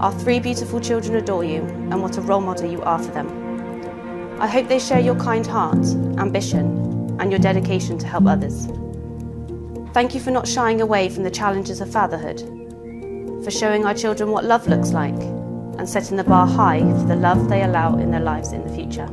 Our three beautiful children adore you, and what a role model you are for them. I hope they share your kind heart, ambition, and your dedication to help others. Thank you for not shying away from the challenges of fatherhood, for showing our children what love looks like, and setting the bar high for the love they allow in their lives in the future.